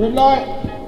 Good night.